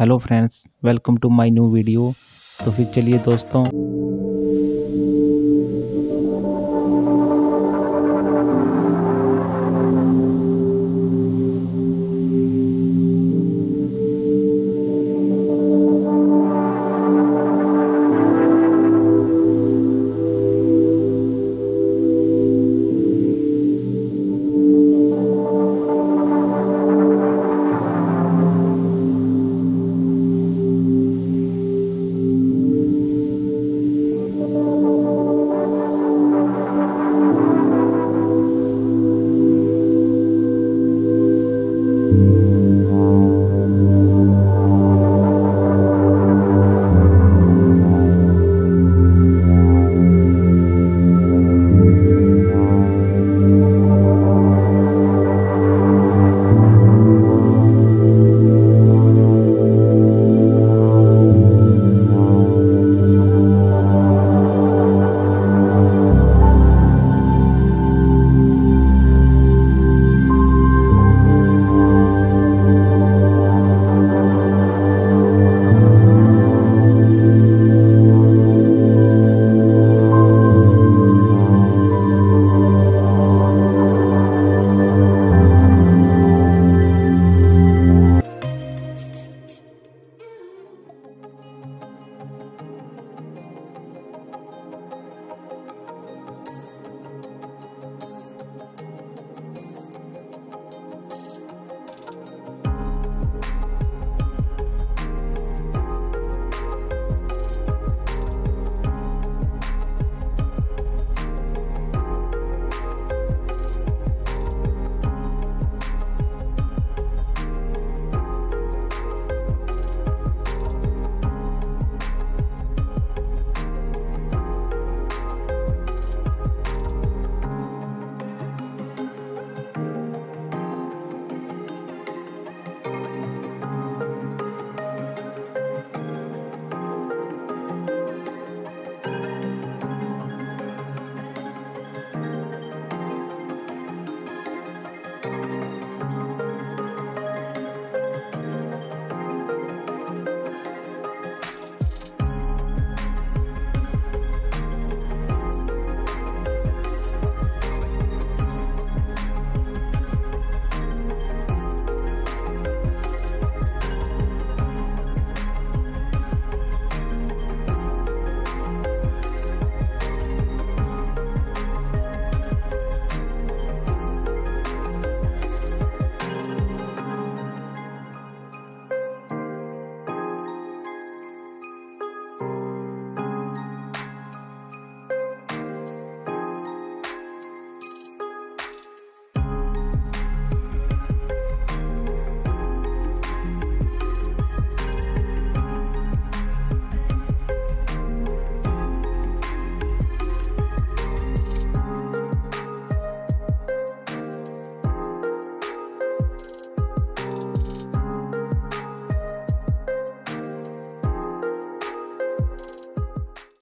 Hello friends welcome to my new video. तो फिर चलिए दोस्तों।